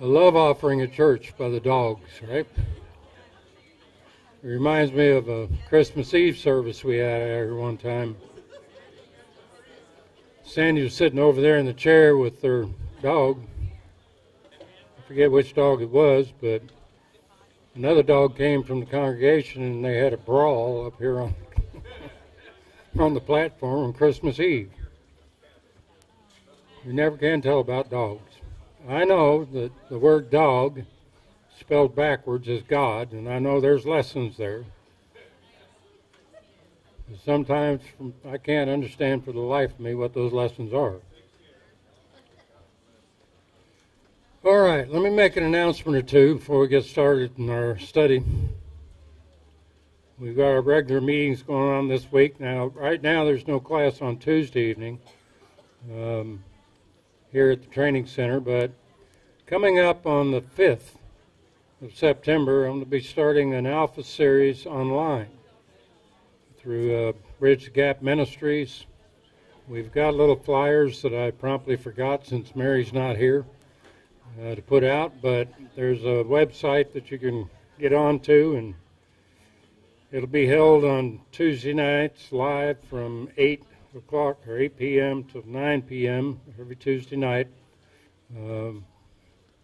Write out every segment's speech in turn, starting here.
a love offering at church by the dogs, right? It reminds me of a Christmas Eve service we had here one time. Sandy was sitting over there in the chair with her dog. I forget which dog it was, but another dog came from the congregation and they had a brawl up here on on the platform on Christmas Eve. You never can tell about dogs. I know that the word dog spelled backwards is God, and I know there's lessons there. Sometimes I can't understand for the life of me what those lessons are. All right, let me make an announcement or two before we get started in our study. We've got our regular meetings going on this week. Now, right now, there's no class on Tuesday evening um, here at the training center, but coming up on the 5th of September, I'm going to be starting an Alpha series online through uh, Bridge Gap Ministries. We've got little flyers that I promptly forgot since Mary's not here uh, to put out, but there's a website that you can get onto, and it'll be held on Tuesday nights live from 8 o'clock or 8 p.m. to 9 p.m. every Tuesday night um,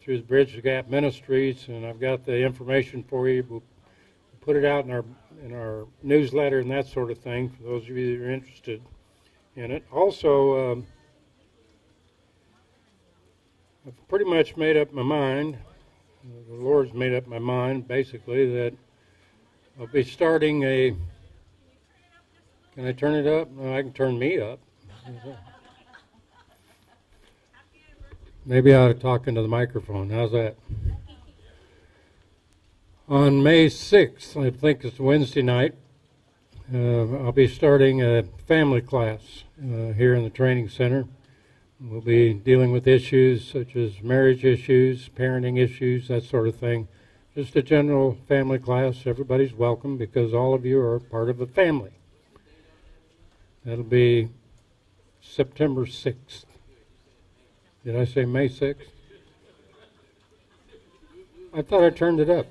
through the Bridge Gap Ministries, and I've got the information for you. We'll put it out in our in our newsletter and that sort of thing for those of you that are interested in it. Also. Um, I've pretty much made up my mind. The Lord's made up my mind, basically, that I'll be starting a. Can I turn it up? No, I can turn me up. Maybe I ought to talk into the microphone. How's that? On May 6th, I think it's Wednesday night, uh, I'll be starting a family class uh, here in the training center. We'll be dealing with issues such as marriage issues, parenting issues, that sort of thing. Just a general family class. Everybody's welcome because all of you are part of a family. That'll be September 6th. Did I say May 6th? I thought I turned it up.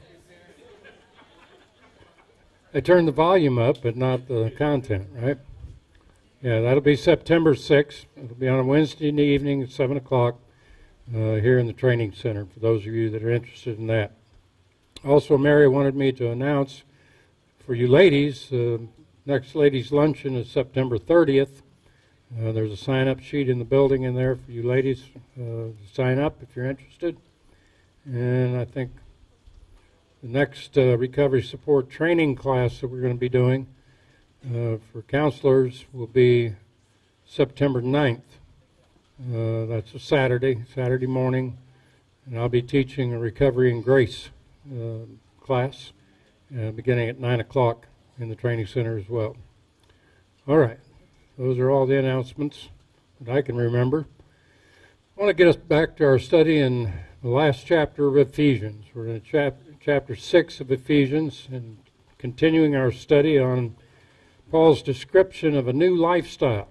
I turned the volume up, but not the content, right? Yeah, that'll be September 6th. It'll be on a Wednesday in the evening at 7 o'clock uh, here in the training center for those of you that are interested in that. Also, Mary wanted me to announce for you ladies, uh, next ladies' luncheon is September 30th. Uh, there's a sign up sheet in the building in there for you ladies uh, to sign up if you're interested. And I think the next uh, recovery support training class that we're going to be doing uh, for counselors will be September 9th. Uh, that's a Saturday, Saturday morning, and I'll be teaching a recovery and grace uh, class beginning at 9 o'clock in the training center as well. All right, those are all the announcements that I can remember. I want to get us back to our study in the last chapter of Ephesians. We're in chap- chapter 6 of Ephesians and continuing our study on Paul's description of a new lifestyle,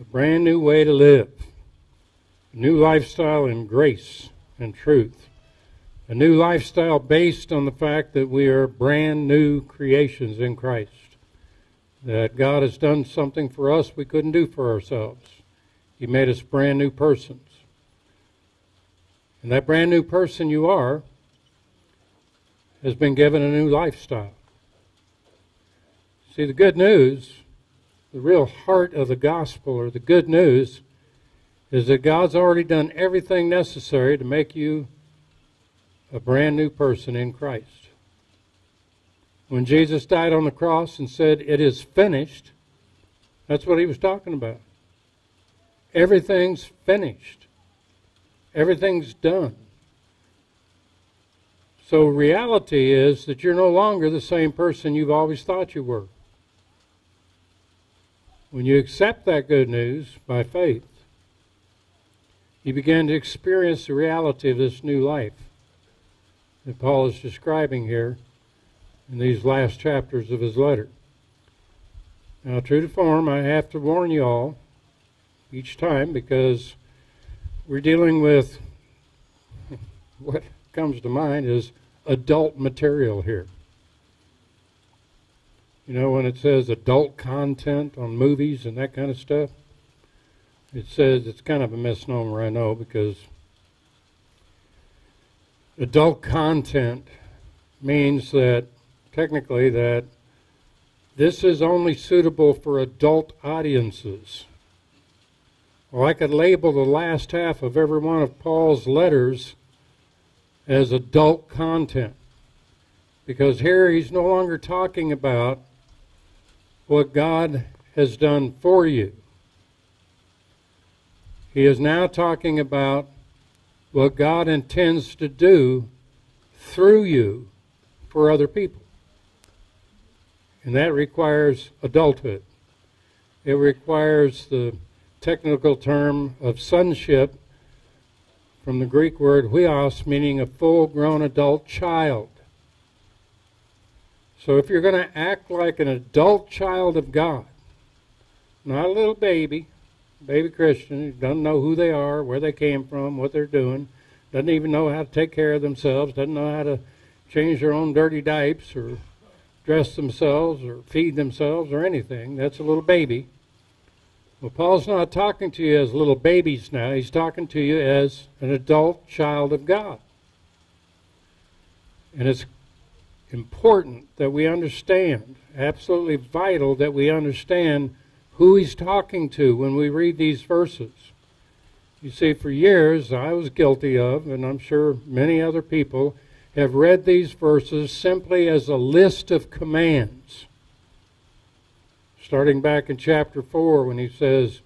a brand new way to live, a new lifestyle in grace and truth, a new lifestyle based on the fact that we are brand new creations in Christ, that God has done something for us we couldn't do for ourselves. He made us brand new persons. And that brand new person you are has been given a new lifestyle. See, the good news, the real heart of the gospel or the good news, is that God's already done everything necessary to make you a brand new person in Christ. When Jesus died on the cross and said, It is finished, that's what he was talking about. Everything's finished, everything's done. So, reality is that you're no longer the same person you've always thought you were. When you accept that good news by faith, you begin to experience the reality of this new life that Paul is describing here in these last chapters of his letter. Now, true to form, I have to warn you all each time because we're dealing with what comes to mind is adult material here. You know, when it says adult content on movies and that kind of stuff, it says it's kind of a misnomer, I know, because adult content means that technically that this is only suitable for adult audiences. Or I could label the last half of every one of Paul's letters as adult content. Because here he's no longer talking about what God has done for you. He is now talking about what God intends to do through you for other people. And that requires adulthood. It requires the technical term of sonship from the Greek word huios, meaning a full grown adult child. So if you're going to act like an adult child of God, not a little baby, baby Christian who doesn't know who they are, where they came from, what they're doing, doesn't even know how to take care of themselves, doesn't know how to change their own dirty diapers or dress themselves or feed themselves or anything. That's a little baby. Well, Paul's not talking to you as little babies now. He's talking to you as an adult child of God. And it's important that we understand, absolutely vital that we understand who he's talking to when we read these verses. You see, for years I was guilty of, and I'm sure many other people have read these verses simply as a list of commands. Starting back in chapter 4 when he says,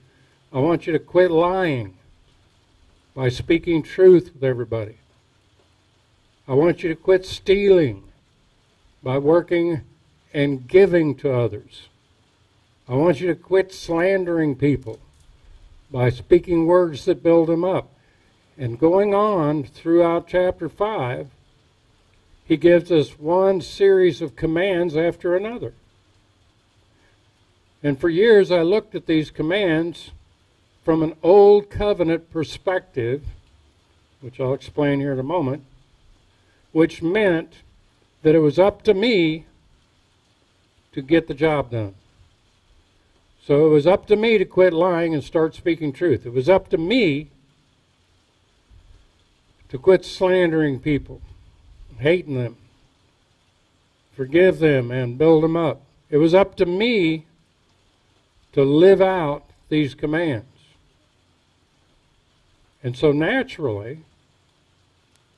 I want you to quit lying by speaking truth with everybody. I want you to quit stealing by working and giving to others. I want you to quit slandering people by speaking words that build them up. And going on throughout chapter 5, he gives us one series of commands after another. And for years I looked at these commands from an old covenant perspective, which I'll explain here in a moment, which meant that it was up to me to get the job done. So it was up to me to quit lying and start speaking truth. It was up to me to quit slandering people, hating them, forgive them, and build them up. It was up to me to live out these commands. And so naturally,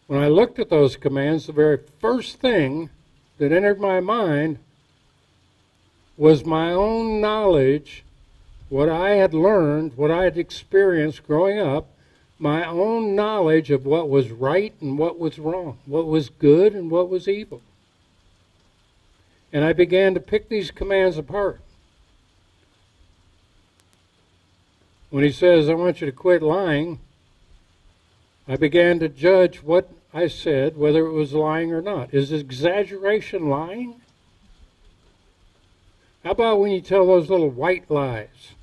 when I looked at those commands, the very first thing that entered my mind was my own knowledge, what I had learned, what I had experienced growing up, my own knowledge of what was right and what was wrong, what was good and what was evil. And I began to pick these commands apart. When he says, I want you to quit lying, I began to judge what I said, whether it was lying or not. Is exaggeration lying? How about when you tell those little white lies?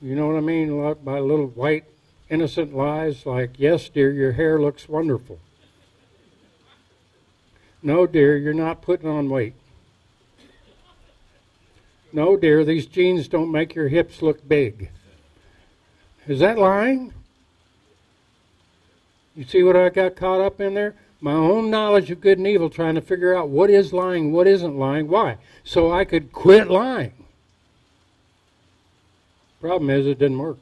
You know what I mean by little white innocent lies like, yes, dear, your hair looks wonderful. No, dear, you're not putting on weight. No, dear, these jeans don't make your hips look big. Is that lying? You see what I got caught up in there? My own knowledge of good and evil, trying to figure out what is lying, what isn't lying. Why? So I could quit lying. Problem is, it didn't work.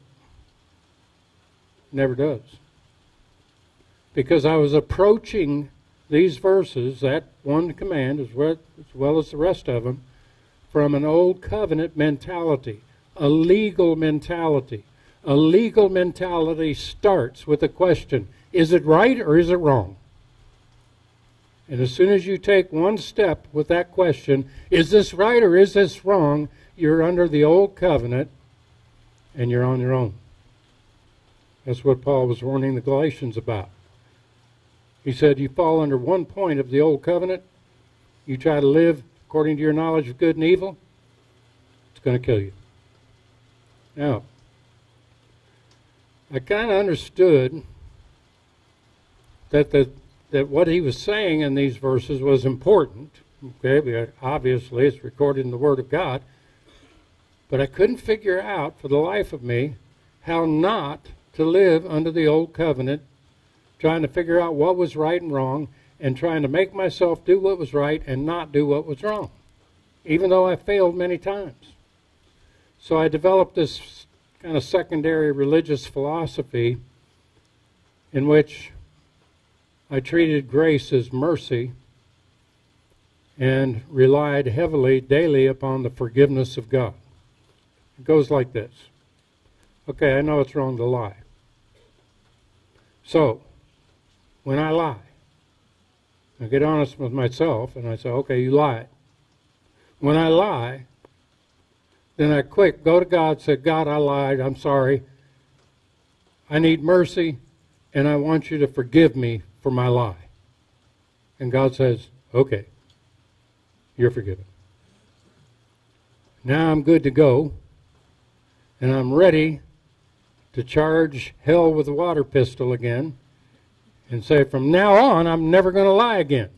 Never does. Because I was approaching these verses, that one command, as well, as well as the rest of them, from an old covenant mentality, a legal mentality. A legal mentality starts with a question is it right or is it wrong? And as soon as you take one step with that question, is this right or is this wrong? You're under the old covenant and you're on your own. That's what Paul was warning the Galatians about. He said, You fall under one point of the old covenant, you try to live according to your knowledge of good and evil, it's going to kill you. Now, I kind of understood that the that what he was saying in these verses was important. Okay, obviously it's recorded in the Word of God, but I couldn't figure out for the life of me how not to live under the old covenant, trying to figure out what was right and wrong, and trying to make myself do what was right and not do what was wrong, even though I failed many times. So I developed this kind of secondary religious philosophy in which I treated grace as mercy and relied heavily daily upon the forgiveness of God. It goes like this. Okay, I know it's wrong to lie. So, when I lie, I get honest with myself and I say, okay, you lied. When I lie, then I quick go to God, say, God, I lied. I'm sorry. I need mercy, and I want you to forgive me for my lie. And God says, okay, you're forgiven. Now I'm good to go, and I'm ready to charge hell with a water pistol again and say, from now on, I'm never going to lie again.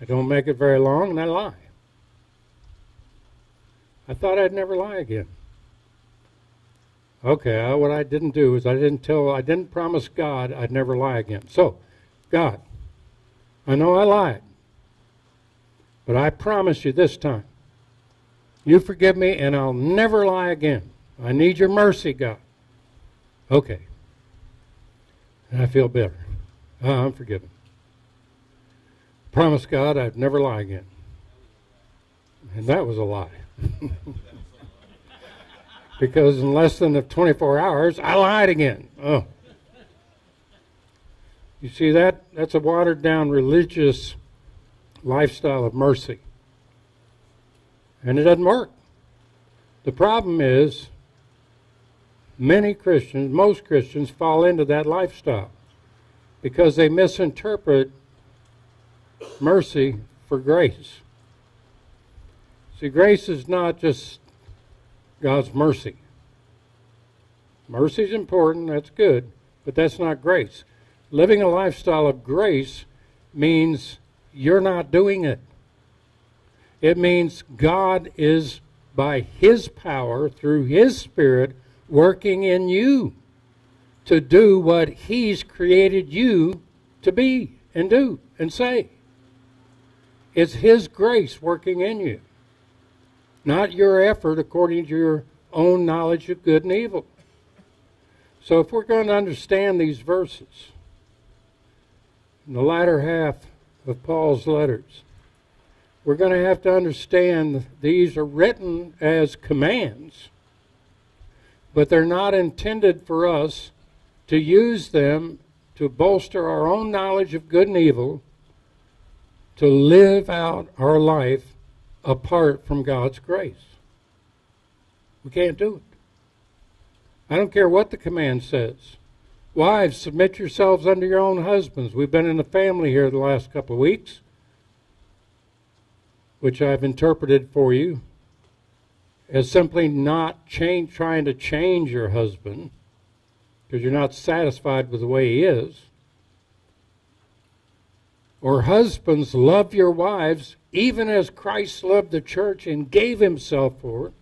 I don't make it very long, and I lie. I thought I'd never lie again. Okay, uh, what I didn't do is I didn't tell, I didn't promise God I'd never lie again. So, God, I know I lied, but I promise you this time, you forgive me and I'll never lie again. I need your mercy, God. Okay. And I feel better. Uh, I'm forgiven. Promise God I'd never lie again. And that was a lie. because in less than 24 hours, I lied again. Oh. You see that? That's a watered down religious lifestyle of mercy. And it doesn't work. The problem is many Christians, most Christians, fall into that lifestyle because they misinterpret mercy for grace. See, grace is not just God's mercy. Mercy is important, that's good, but that's not grace. Living a lifestyle of grace means you're not doing it. It means God is, by His power, through His Spirit, working in you to do what He's created you to be and do and say. It's His grace working in you not your effort according to your own knowledge of good and evil. So, if we're going to understand these verses, in the latter half of Paul's letters, we're going to have to understand these are written as commands, but they're not intended for us to use them to bolster our own knowledge of good and evil, to live out our life apart from God's grace. We can't do it. I don't care what the command says. Wives, submit yourselves under your own husbands. We've been in the family here the last couple of weeks, which I've interpreted for you as simply not change, trying to change your husband because you're not satisfied with the way he is. Or husbands, love your wives even as Christ loved the church and gave himself for it.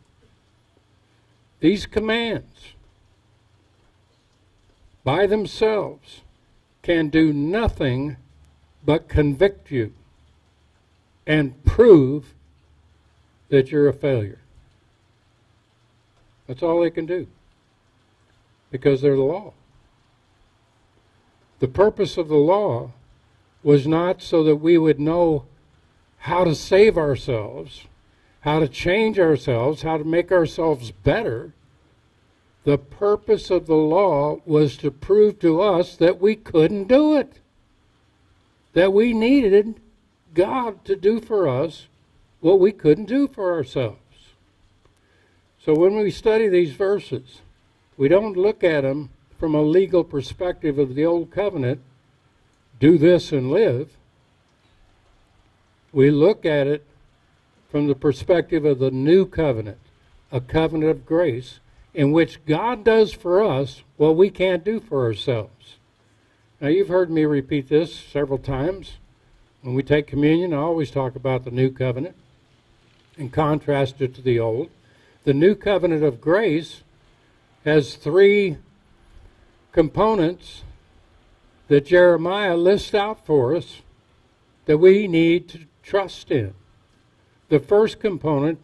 These commands by themselves can do nothing but convict you and prove that you're a failure. That's all they can do because they're the law. The purpose of the law was not so that we would know how to save ourselves, how to change ourselves, how to make ourselves better. The purpose of the law was to prove to us that we couldn't do it, that we needed God to do for us what we couldn't do for ourselves. So when we study these verses, we don't look at them from a legal perspective of the Old Covenant, do this and live we look at it from the perspective of the new covenant, a covenant of grace, in which God does for us what we can't do for ourselves. Now, you've heard me repeat this several times. When we take communion, I always talk about the new covenant and contrast it to the old. The new covenant of grace has three components that Jeremiah lists out for us that we need to trust in. The first component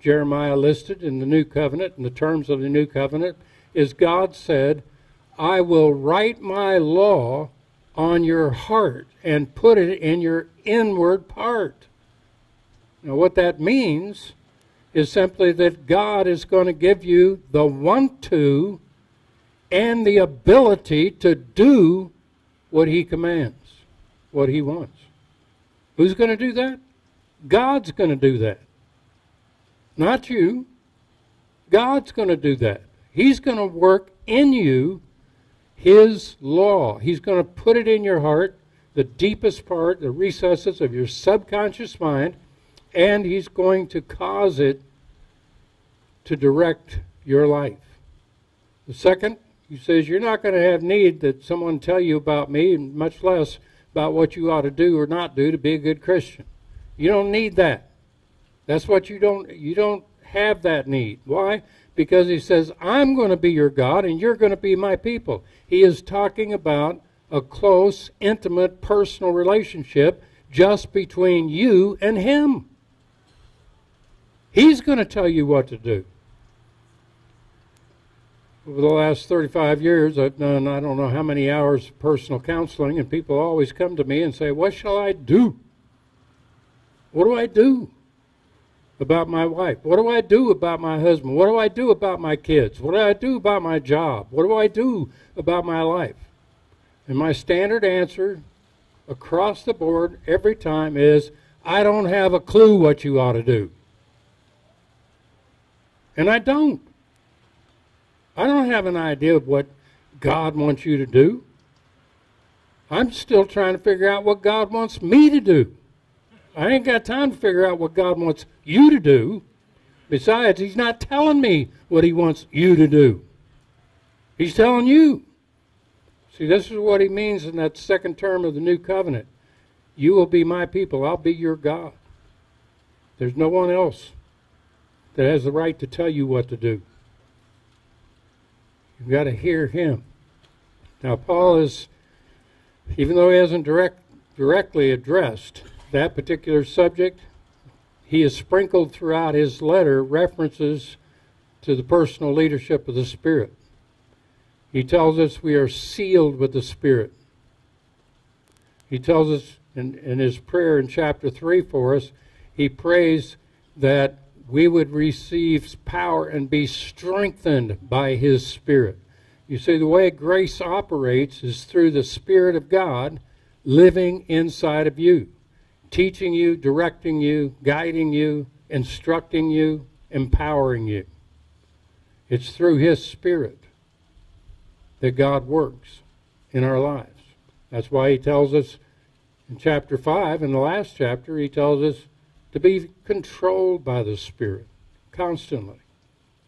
Jeremiah listed in the new covenant, in the terms of the new covenant, is God said, I will write my law on your heart and put it in your inward part. Now, what that means is simply that God is going to give you the want to and the ability to do what He commands, what He wants. Who's going to do that? God's going to do that. Not you. God's going to do that. He's going to work in you His law. He's going to put it in your heart, the deepest part, the recesses of your subconscious mind, and He's going to cause it to direct your life. The second, he says, you're not going to have need that someone tell you about me, and much less about what you ought to do or not do to be a good Christian. You don't need that. That's what you don't you don't have that need. Why? Because he says, I'm going to be your God and you're going to be my people. He is talking about a close, intimate, personal relationship just between you and him. He's going to tell you what to do. Over the last 35 years, I've done I don't know how many hours of personal counseling, and people always come to me and say, What shall I do? What do I do about my wife? What do I do about my husband? What do I do about my kids? What do I do about my job? What do I do about my life? And my standard answer across the board every time is I don't have a clue what you ought to do. And I don't. I don't have an idea of what God wants you to do. I'm still trying to figure out what God wants me to do. I ain't got time to figure out what God wants you to do. Besides, He's not telling me what He wants you to do. He's telling you. See, this is what He means in that second term of the new covenant. You will be my people, I'll be your God. There's no one else that has the right to tell you what to do. You've got to hear Him. Now, Paul is, even though he hasn't direct, directly addressed that particular subject, he has sprinkled throughout his letter references to the personal leadership of the Spirit. He tells us we are sealed with the Spirit. He tells us in, in his prayer in chapter 3 for us, he prays that we would receive power and be strengthened by his Spirit. You see, the way grace operates is through the Spirit of God living inside of you teaching you, directing you, guiding you, instructing you, empowering you. It's through His Spirit that God works in our lives. That's why He tells us in chapter 5, in the last chapter, He tells us to be controlled by the Spirit constantly.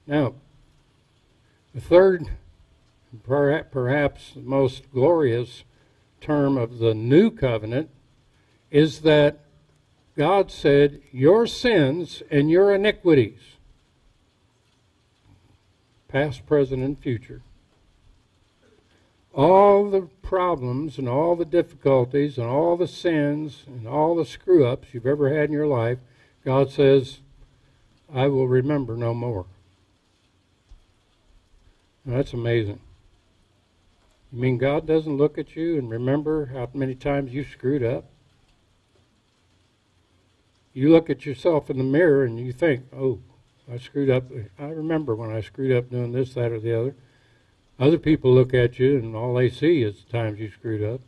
Now, the third, perhaps the most glorious term of the new covenant is that God said, Your sins and your iniquities, past, present, and future, all the problems and all the difficulties and all the sins and all the screw ups you've ever had in your life, God says, I will remember no more. Now, that's amazing. You mean God doesn't look at you and remember how many times you screwed up? you look at yourself in the mirror and you think, oh, I screwed up. I remember when I screwed up doing this, that, or the other. Other people look at you and all they see is the times you screwed up.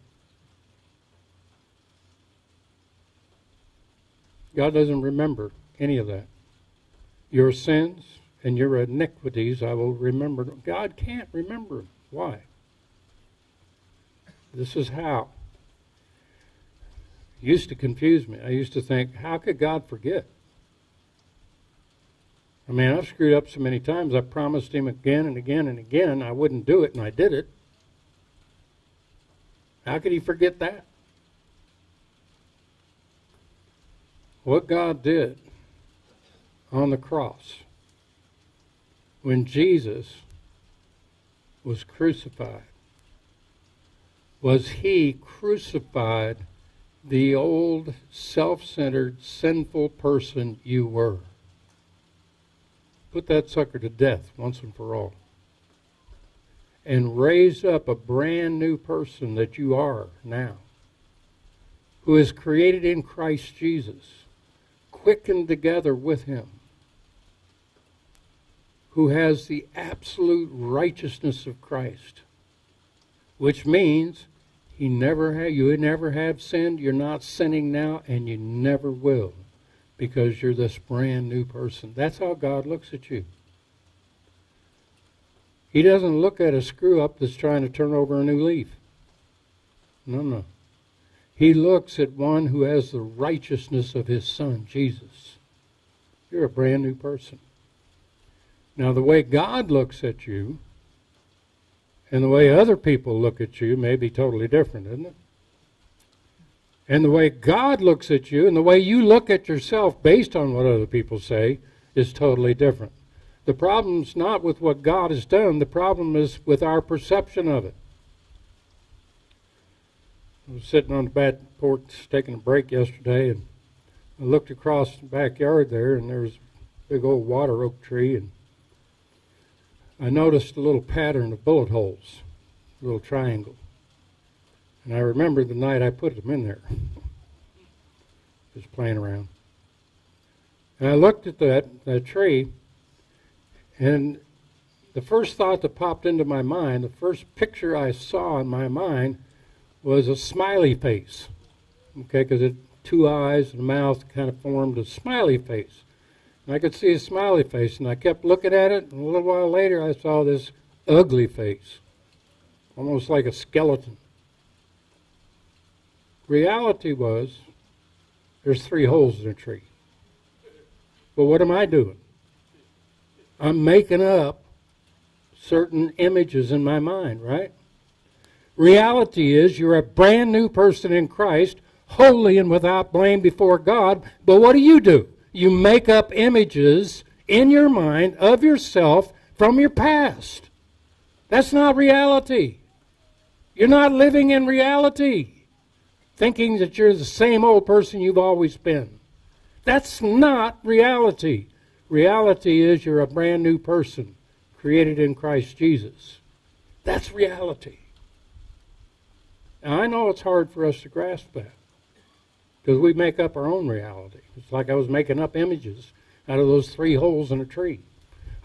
God doesn't remember any of that. Your sins and your iniquities I will remember. God can't remember them. Why? This is how used to confuse me. I used to think, how could God forget? I mean, I've screwed up so many times. I promised him again and again and again I wouldn't do it, and I did it. How could he forget that? What God did on the cross when Jesus was crucified was he crucified the old self centered, sinful person you were. Put that sucker to death once and for all. And raise up a brand new person that you are now, who is created in Christ Jesus, quickened together with him, who has the absolute righteousness of Christ, which means he never ha- you never have sinned, you're not sinning now, and you never will because you're this brand new person. That's how God looks at you. He doesn't look at a screw up that's trying to turn over a new leaf. No, no. He looks at one who has the righteousness of his son, Jesus. You're a brand new person. Now, the way God looks at you and the way other people look at you may be totally different, isn't it? And the way God looks at you and the way you look at yourself based on what other people say is totally different. The problem's not with what God has done, the problem is with our perception of it. I was sitting on the back porch taking a break yesterday and I looked across the backyard there and there was a big old water oak tree and I noticed a little pattern of bullet holes, a little triangle. And I remember the night I put them in there, just playing around. And I looked at that, that tree, and the first thought that popped into my mind, the first picture I saw in my mind, was a smiley face. Okay, because it two eyes and a mouth kind of formed a smiley face. And I could see a smiley face, and I kept looking at it, and a little while later I saw this ugly face, almost like a skeleton. Reality was there's three holes in a tree. But what am I doing? I'm making up certain images in my mind, right? Reality is you're a brand new person in Christ, holy and without blame before God. But what do you do? you make up images in your mind of yourself from your past. That's not reality. You're not living in reality, thinking that you're the same old person you've always been. That's not reality. Reality is you're a brand new person created in Christ Jesus. That's reality. Now, I know it's hard for us to grasp that because we make up our own reality. It's like I was making up images out of those three holes in a tree.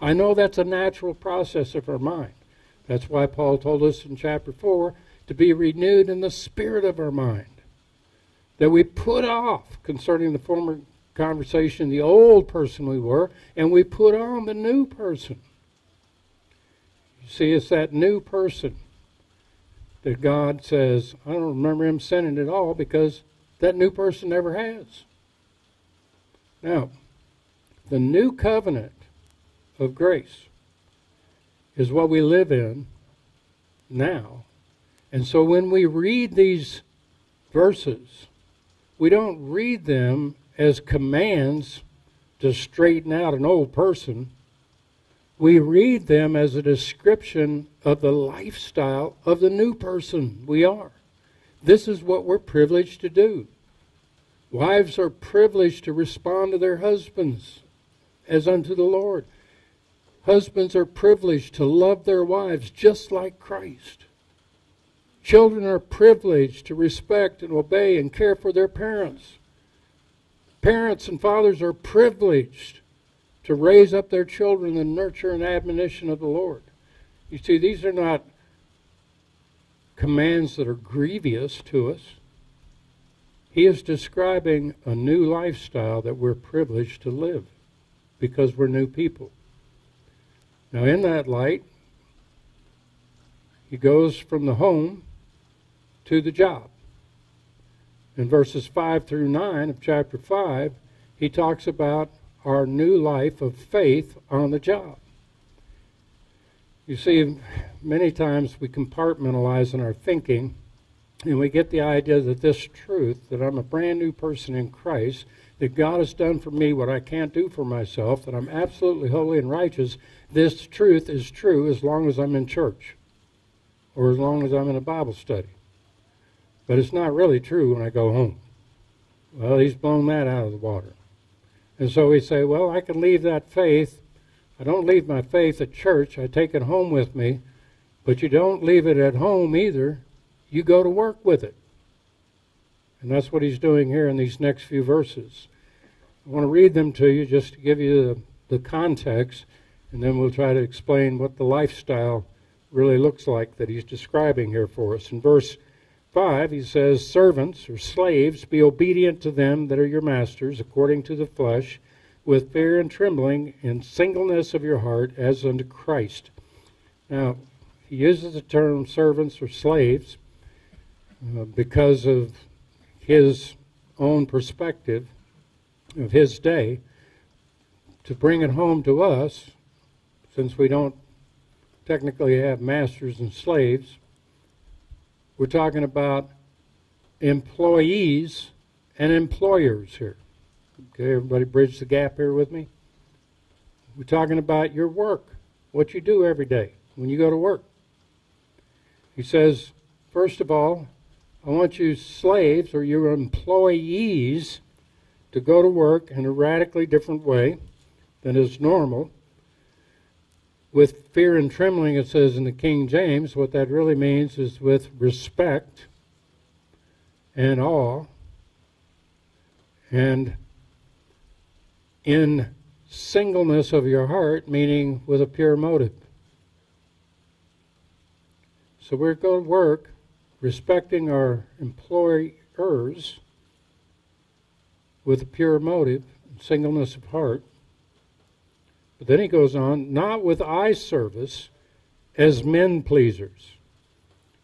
I know that's a natural process of our mind. That's why Paul told us in chapter 4 to be renewed in the spirit of our mind. That we put off concerning the former conversation the old person we were, and we put on the new person. You see, it's that new person that God says, I don't remember him sending it all because that new person never has. Now, the new covenant of grace is what we live in now. And so when we read these verses, we don't read them as commands to straighten out an old person. We read them as a description of the lifestyle of the new person we are. This is what we're privileged to do. Wives are privileged to respond to their husbands as unto the Lord. Husbands are privileged to love their wives just like Christ. Children are privileged to respect and obey and care for their parents. Parents and fathers are privileged to raise up their children in the nurture and admonition of the Lord. You see, these are not commands that are grievous to us. He is describing a new lifestyle that we're privileged to live because we're new people. Now, in that light, he goes from the home to the job. In verses 5 through 9 of chapter 5, he talks about our new life of faith on the job. You see, many times we compartmentalize in our thinking and we get the idea that this truth, that I'm a brand new person in Christ, that God has done for me what I can't do for myself, that I'm absolutely holy and righteous, this truth is true as long as I'm in church or as long as I'm in a Bible study. But it's not really true when I go home. Well, he's blown that out of the water. And so we say, well, I can leave that faith. I don't leave my faith at church. I take it home with me. But you don't leave it at home either. You go to work with it. And that's what he's doing here in these next few verses. I want to read them to you just to give you the, the context, and then we'll try to explain what the lifestyle really looks like that he's describing here for us. In verse 5, he says, Servants or slaves, be obedient to them that are your masters, according to the flesh, with fear and trembling, in singleness of your heart, as unto Christ. Now, he uses the term servants or slaves uh, because of his own perspective of his day. To bring it home to us, since we don't technically have masters and slaves, we're talking about employees and employers here. Okay, everybody bridge the gap here with me? We're talking about your work, what you do every day when you go to work. He says, first of all, I want you slaves or your employees to go to work in a radically different way than is normal with fear and trembling, it says in the King James, what that really means is with respect and awe and in singleness of your heart, meaning with a pure motive. So we're going to work respecting our employers with a pure motive, singleness of heart, but then he goes on, not with eye service as men pleasers,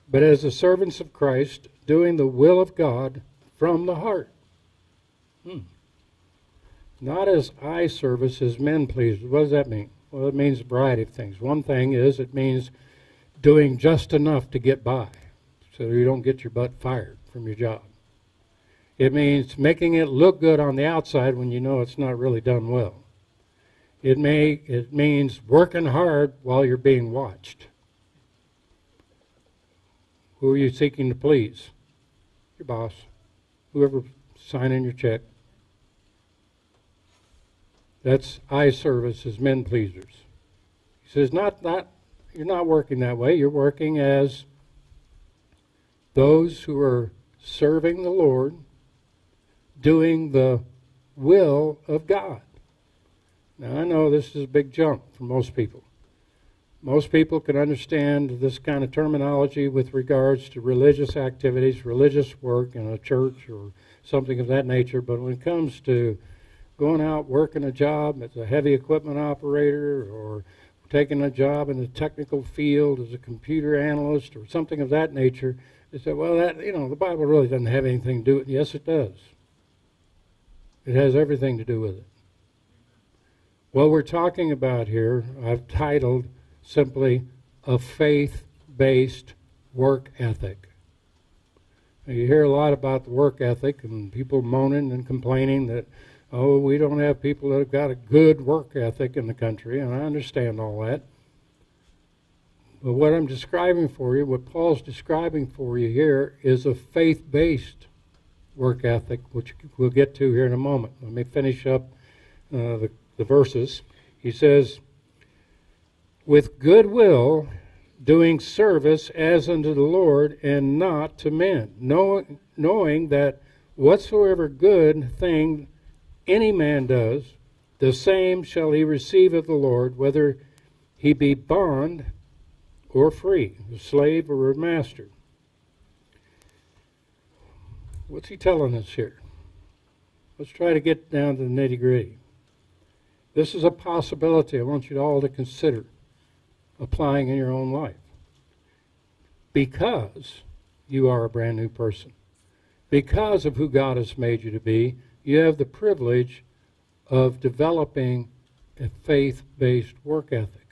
but as the servants of Christ, doing the will of God from the heart. Hmm. Not as eye service as men pleasers. What does that mean? Well, it means a variety of things. One thing is it means doing just enough to get by so you don't get your butt fired from your job. It means making it look good on the outside when you know it's not really done well. It may it means working hard while you're being watched. Who are you seeking to please? Your boss. Whoever signing your check. That's eye service as men pleasers. He says, not not you're not working that way. You're working as those who are serving the Lord, doing the will of God. Now, I know this is a big jump for most people. Most people can understand this kind of terminology with regards to religious activities, religious work in a church or something of that nature, but when it comes to going out working a job as a heavy equipment operator or taking a job in the technical field as a computer analyst or something of that nature, they say, well, that, you know, the Bible really doesn't have anything to do with it. Yes, it does. It has everything to do with it. What we're talking about here, I've titled simply a faith based work ethic. Now, you hear a lot about the work ethic and people moaning and complaining that, oh, we don't have people that have got a good work ethic in the country, and I understand all that. But what I'm describing for you, what Paul's describing for you here, is a faith based work ethic, which we'll get to here in a moment. Let me finish up uh, the the verses. He says, with goodwill doing service as unto the Lord and not to men, knowing, knowing that whatsoever good thing any man does, the same shall he receive of the Lord, whether he be bond or free, a slave or a master. What's he telling us here? Let's try to get down to the nitty gritty. This is a possibility I want you all to consider applying in your own life. Because you are a brand new person, because of who God has made you to be, you have the privilege of developing a faith based work ethic.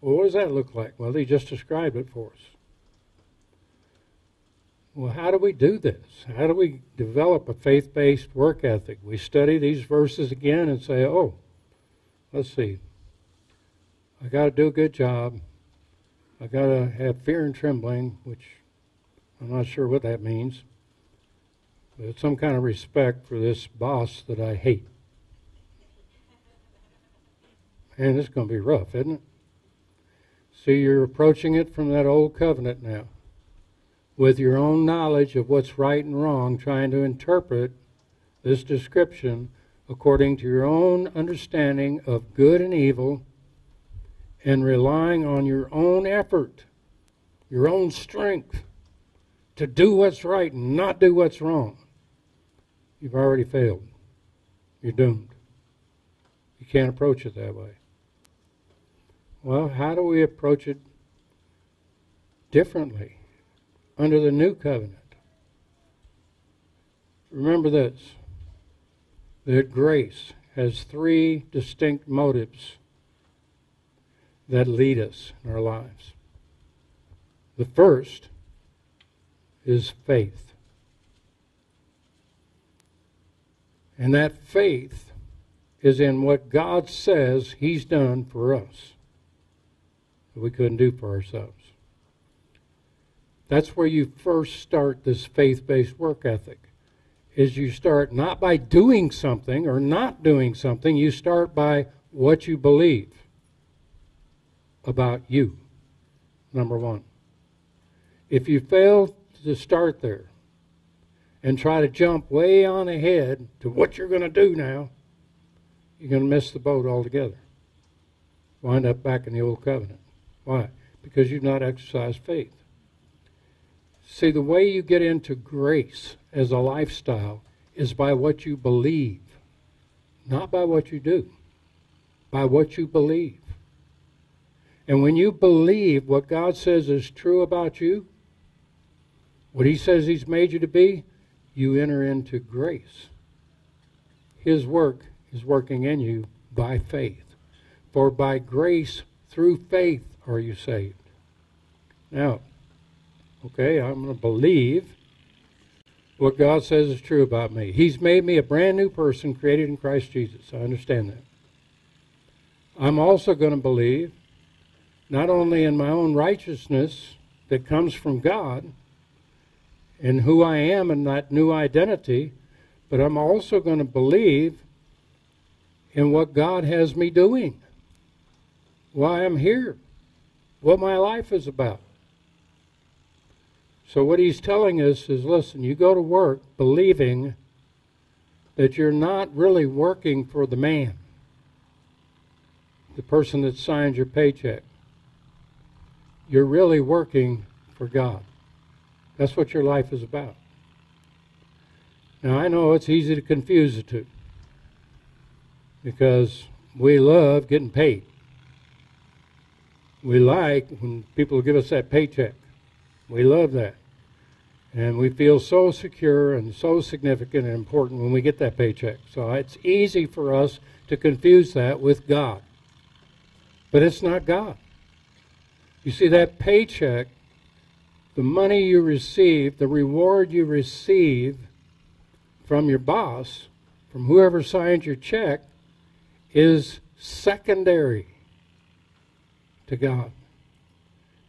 Well, what does that look like? Well, he just described it for us. Well, how do we do this? How do we develop a faith based work ethic? We study these verses again and say, oh, let's see. I got to do a good job. I got to have fear and trembling, which I'm not sure what that means. But it's some kind of respect for this boss that I hate. And it's going to be rough, isn't it? See, you're approaching it from that old covenant now with your own knowledge of what's right and wrong, trying to interpret this description according to your own understanding of good and evil, and relying on your own effort, your own strength to do what's right and not do what's wrong, you've already failed. You're doomed. You can't approach it that way. Well, how do we approach it differently? under the new covenant. Remember this that grace has three distinct motives that lead us in our lives. The first is faith. And that faith is in what God says He's done for us that we couldn't do for ourselves. That's where you first start this faith-based work ethic. Is you start not by doing something or not doing something, you start by what you believe about you. Number 1. If you fail to start there and try to jump way on ahead to what you're going to do now, you're going to miss the boat altogether. Wind up back in the old covenant. Why? Because you've not exercised faith. See, the way you get into grace as a lifestyle is by what you believe, not by what you do, by what you believe. And when you believe what God says is true about you, what He says He's made you to be, you enter into grace. His work is working in you by faith. For by grace through faith are you saved. Now, Okay, I'm going to believe what God says is true about me. He's made me a brand new person created in Christ Jesus. I understand that. I'm also going to believe not only in my own righteousness that comes from God and who I am and that new identity, but I'm also going to believe in what God has me doing, why I'm here, what my life is about. So, what he's telling us is listen, you go to work believing that you're not really working for the man, the person that signs your paycheck. You're really working for God. That's what your life is about. Now, I know it's easy to confuse the two because we love getting paid. We like when people give us that paycheck. We love that. And we feel so secure and so significant and important when we get that paycheck. So it's easy for us to confuse that with God. But it's not God. You see, that paycheck, the money you receive, the reward you receive from your boss, from whoever signs your check, is secondary to God.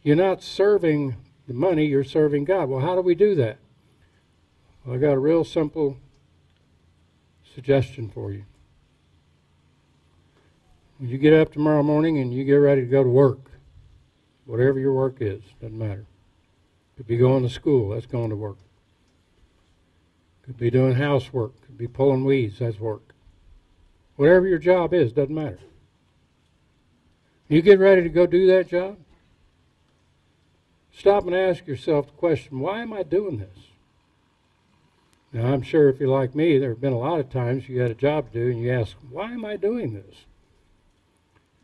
You're not serving the money, you're serving God. Well, how do we do that? Well, I got a real simple suggestion for you. When you get up tomorrow morning and you get ready to go to work, whatever your work is, doesn't matter. Could be going to school, that's going to work. Could be doing housework, could be pulling weeds, that's work. Whatever your job is, doesn't matter. You get ready to go do that job? Stop and ask yourself the question why am I doing this? Now, I'm sure if you're like me, there have been a lot of times you had a job to do and you ask, why am I doing this?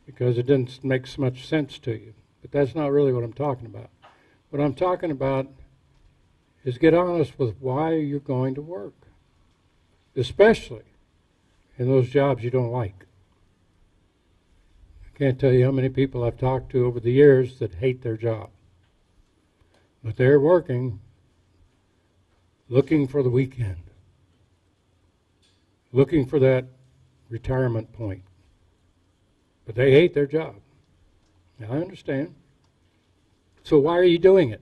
Because it didn't make so much sense to you. But that's not really what I'm talking about. What I'm talking about is get honest with why you're going to work. Especially in those jobs you don't like. I can't tell you how many people I've talked to over the years that hate their job. But they're working looking for the weekend, looking for that retirement point. But they hate their job. Now, I understand. So why are you doing it?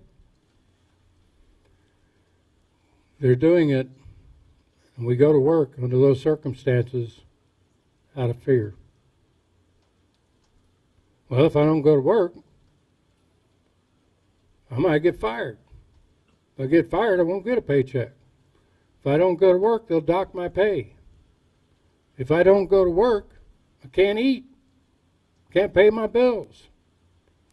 They're doing it, and we go to work under those circumstances out of fear. Well, if I don't go to work, I might get fired. If I get fired, I won't get a paycheck. If I don't go to work, they'll dock my pay. If I don't go to work, I can't eat, can't pay my bills.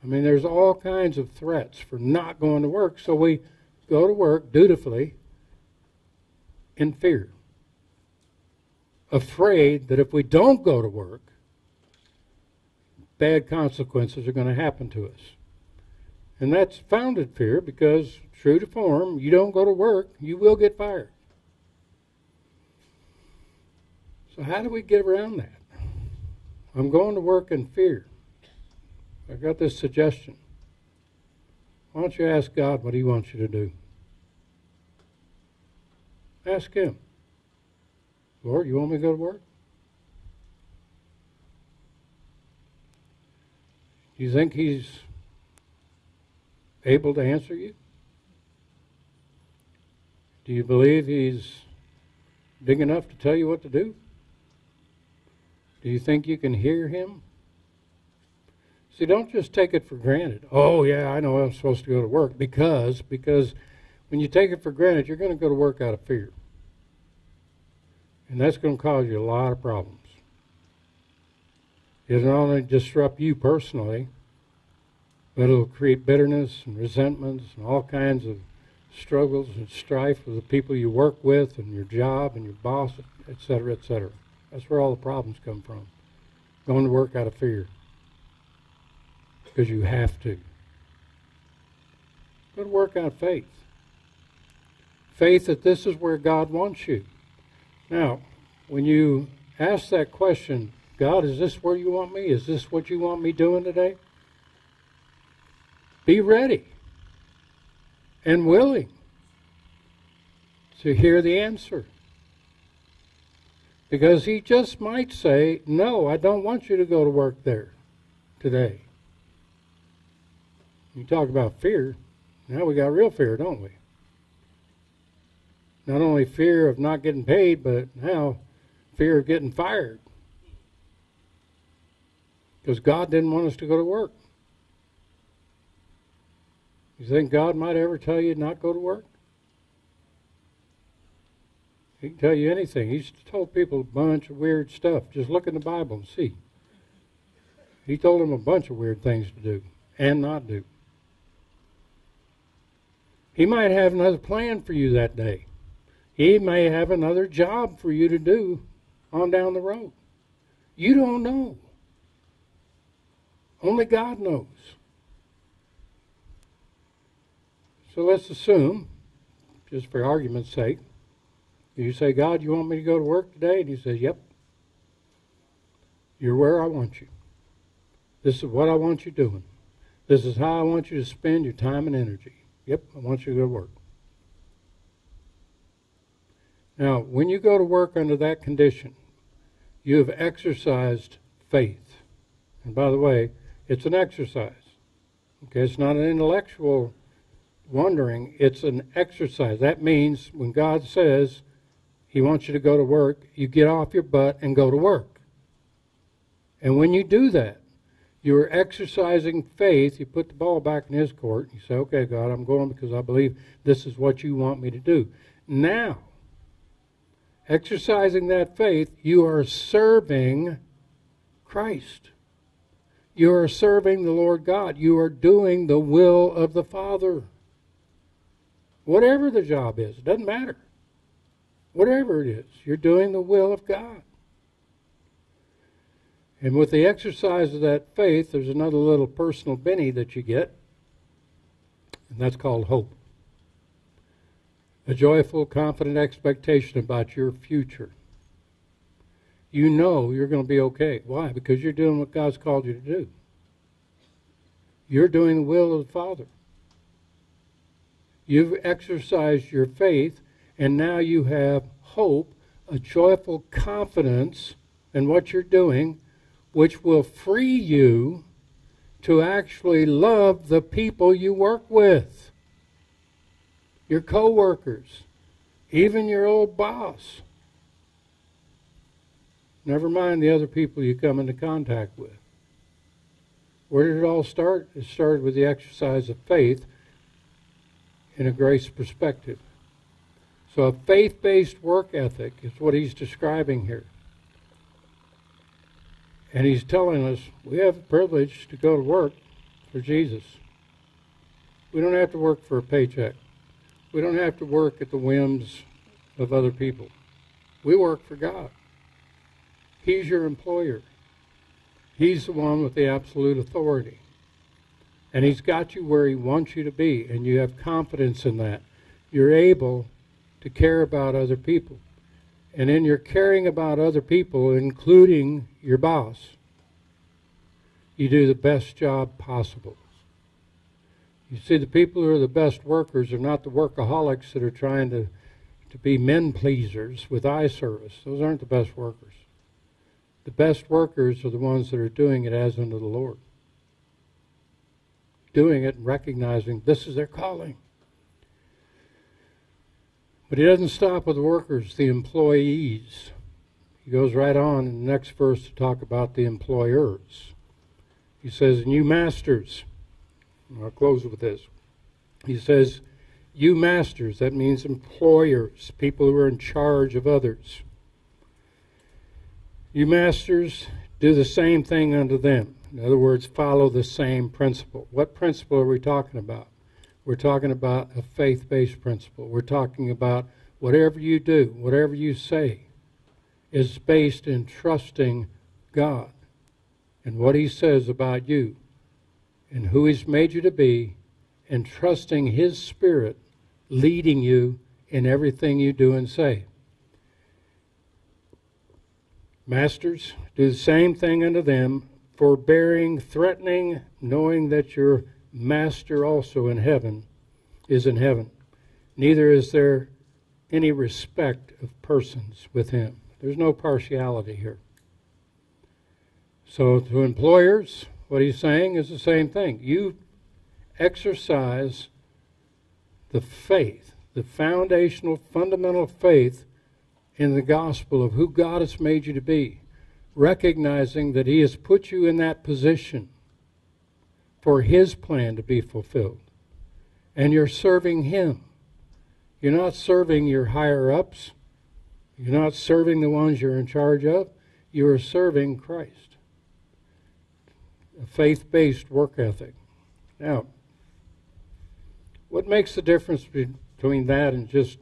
I mean, there's all kinds of threats for not going to work, so we go to work dutifully in fear. Afraid that if we don't go to work, bad consequences are going to happen to us. And that's founded fear because, true to form, you don't go to work, you will get fired. So, how do we get around that? I'm going to work in fear. I've got this suggestion. Why don't you ask God what He wants you to do? Ask Him. Lord, you want me to go to work? Do you think He's able to answer you? Do you believe He's big enough to tell you what to do? Do you think you can hear Him? See, don't just take it for granted. Oh, yeah, I know I'm supposed to go to work because because when you take it for granted, you're going to go to work out of fear. And that's going to cause you a lot of problems. It'll not only disrupt you personally, but it'll create bitterness and resentments and all kinds of struggles and strife with the people you work with and your job and your boss, et cetera, et cetera. That's where all the problems come from. Going to work out of fear. Because you have to. Go to work out of faith. Faith that this is where God wants you. Now, when you ask that question, God, is this where you want me? Is this what you want me doing today? Be ready and willing to hear the answer. Because he just might say, No, I don't want you to go to work there today. You talk about fear. Now we got real fear, don't we? Not only fear of not getting paid, but now fear of getting fired. Because God didn't want us to go to work. You think God might ever tell you not go to work? He can tell you anything. He's told people a bunch of weird stuff. Just look in the Bible and see. He told them a bunch of weird things to do and not do. He might have another plan for you that day. He may have another job for you to do on down the road. You don't know. Only God knows. So let's assume, just for argument's sake, you say, God, you want me to go to work today? And he says, Yep. You're where I want you. This is what I want you doing. This is how I want you to spend your time and energy. Yep, I want you to go to work. Now, when you go to work under that condition, you have exercised faith. And by the way, it's an exercise. Okay, it's not an intellectual wondering, it's an exercise. That means when God says He wants you to go to work, you get off your butt and go to work. And when you do that, you're exercising faith. You put the ball back in His court. And You say, okay, God, I'm going because I believe this is what you want me to do. Now, exercising that faith, you are serving Christ. You are serving the Lord God. You are doing the will of the Father. Whatever the job is, it doesn't matter. Whatever it is, you're doing the will of God. And with the exercise of that faith, there's another little personal benny that you get, and that's called hope. A joyful, confident expectation about your future. you know you're going to be okay. Why? Because you're doing what God's called you to do. You're doing the will of the Father. You've exercised your faith, and now you have hope, a joyful confidence in what you're doing, which will free you to actually love the people you work with, your coworkers, even your old boss. Never mind the other people you come into contact with. Where did it all start? It started with the exercise of faith in a grace perspective. So, a faith based work ethic is what he's describing here. And he's telling us we have the privilege to go to work for Jesus. We don't have to work for a paycheck. We don't have to work at the whims of other people. We work for God. He's your employer. He's the one with the absolute authority. And He's got you where He wants you to be, and you have confidence in that. You're able to care about other people. And in your caring about other people, including your boss, you do the best job possible. You see, the people who are the best workers are not the workaholics that are trying to, to be men pleasers with eye service. Those aren't the best workers. The best workers are the ones that are doing it as unto the Lord. Doing it and recognizing this is their calling. But he doesn't stop with the workers, the employees. He goes right on in the next verse to talk about the employers. He says, And you masters, I'll close with this. He says, You masters, that means employers, people who are in charge of others. You masters, do the same thing unto them. In other words, follow the same principle. What principle are we talking about? We're talking about a faith based principle. We're talking about whatever you do, whatever you say, is based in trusting God and what He says about you and who He's made you to be, and trusting His Spirit leading you in everything you do and say. Masters, do the same thing unto them, forbearing, threatening, knowing that your master also in heaven is in heaven. Neither is there any respect of persons with him. There's no partiality here. So, to employers, what he's saying is the same thing. You exercise the faith, the foundational, fundamental faith in the gospel of who God has made you to be, recognizing that He has put you in that position for His plan to be fulfilled. And you're serving Him. You're not serving your higher ups. You're not serving the ones you're in charge of. You are serving Christ. A faith based work ethic. Now, what makes the difference between that and just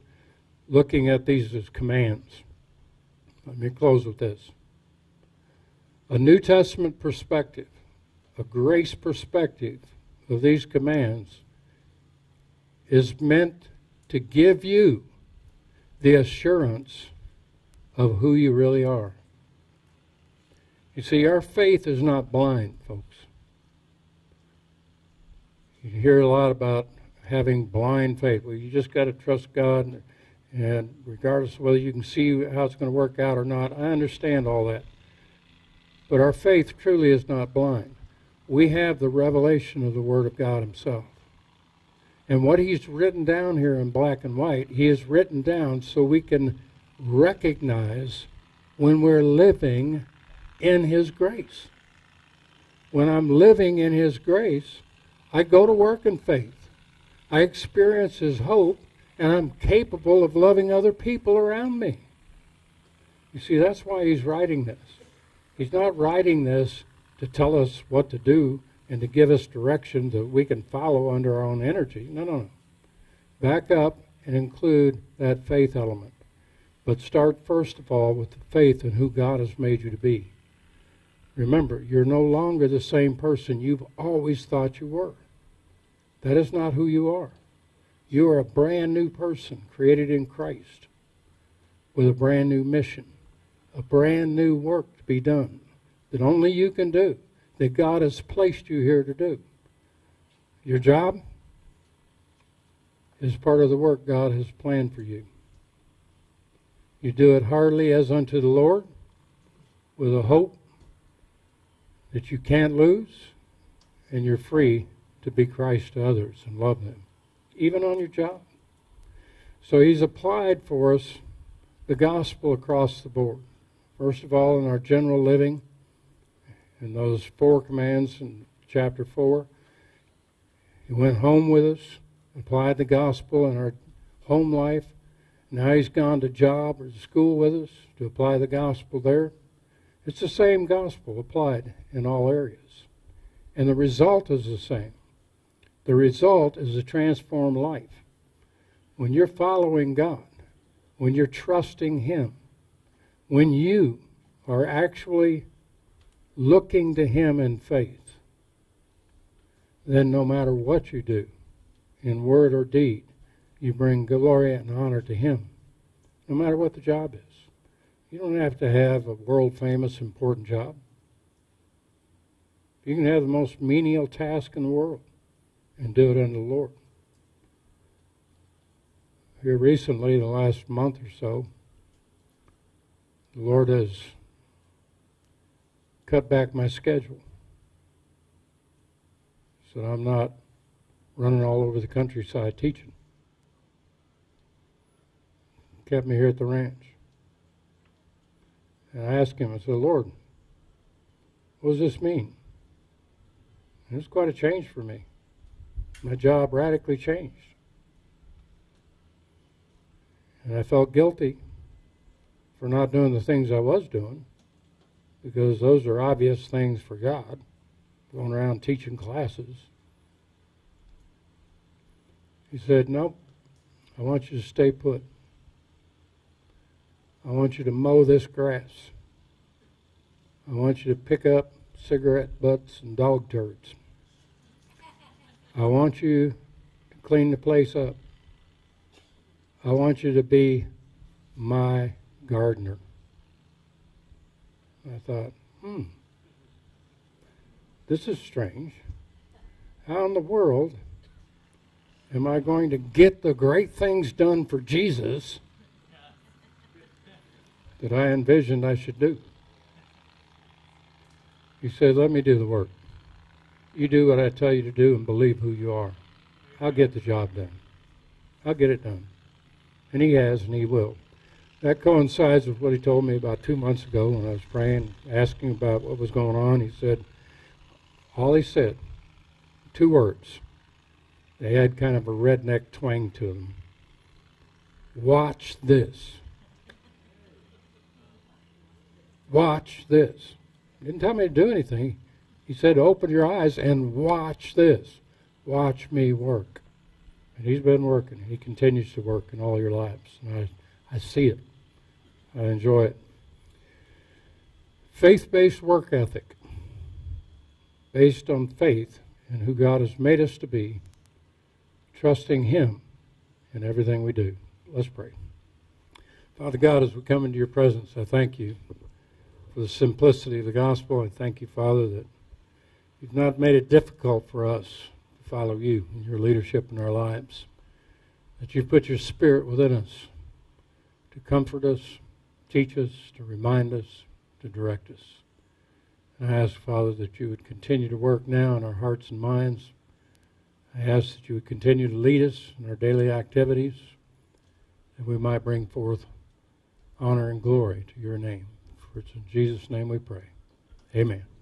looking at these as commands? Let me close with this. A New Testament perspective a grace perspective of these commands is meant to give you the assurance of who you really are. You see, our faith is not blind, folks. You hear a lot about having blind faith. Well, you just got to trust God, and, regardless of whether you can see how it's going to work out or not, I understand all that. But our faith truly is not blind we have the revelation of the Word of God Himself. And what He's written down here in black and white, He has written down so we can recognize when we're living in His grace. When I'm living in His grace, I go to work in faith. I experience His hope, and I'm capable of loving other people around me. You see, that's why He's writing this. He's not writing this to tell us what to do and to give us direction that we can follow under our own energy. No, no, no. Back up and include that faith element. But start first of all with the faith in who God has made you to be. Remember, you're no longer the same person you've always thought you were. That is not who you are. You are a brand new person created in Christ with a brand new mission, a brand new work to be done that only you can do, that God has placed you here to do. Your job is part of the work God has planned for you. You do it heartily as unto the Lord, with a hope that you can't lose, and you're free to be Christ to others and love them, even on your job. So he's applied for us the gospel across the board. First of all, in our general living, in those four commands in chapter 4, he went home with us, applied the gospel in our home life. Now he's gone to job or to school with us to apply the gospel there. It's the same gospel applied in all areas. And the result is the same. The result is a transformed life. When you're following God, when you're trusting Him, when you are actually looking to Him in faith, then no matter what you do, in word or deed, you bring glory and honor to Him, no matter what the job is. You don't have to have a world famous important job. You can have the most menial task in the world and do it unto the Lord. Here recently, the last month or so, the Lord has cut back my schedule so I'm not running all over the countryside teaching. Kept me here at the ranch. And I asked him, I said, Lord, what does this mean? And it's quite a change for me. My job radically changed. And I felt guilty for not doing the things I was doing because those are obvious things for God, going around teaching classes. He said, Nope, I want you to stay put. I want you to mow this grass. I want you to pick up cigarette butts and dog turds. I want you to clean the place up. I want you to be my gardener. I thought, hmm, this is strange. How in the world am I going to get the great things done for Jesus that I envisioned I should do? He said, Let me do the work. You do what I tell you to do and believe who you are. I'll get the job done. I'll get it done. And he has, and he will. That coincides with what he told me about two months ago when I was praying, asking about what was going on. He said, all he said, two words. They had kind of a redneck twang to them. Watch this. Watch this. He didn't tell me to do anything. He said, open your eyes and watch this. Watch me work. And he's been working. He continues to work in all your lives. And I, I see it. I enjoy it. Faith based work ethic, based on faith in who God has made us to be, trusting Him in everything we do. Let's pray. Father God, as we come into your presence, I thank you for the simplicity of the gospel. I thank you, Father, that you've not made it difficult for us to follow you and your leadership in our lives, that you've put your spirit within us to comfort us, teach us, to remind us, to direct us. And I ask, Father, that you would continue to work now in our hearts and minds. I ask that you would continue to lead us in our daily activities, that we might bring forth honor and glory to your name. For it's in Jesus' name we pray. Amen.